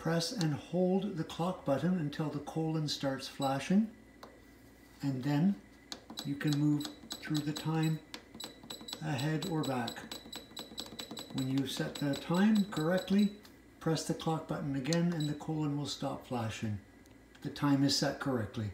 press and hold the clock button until the colon starts flashing and then you can move through the time ahead or back. When you set the time correctly, press the clock button again and the colon will stop flashing. The time is set correctly.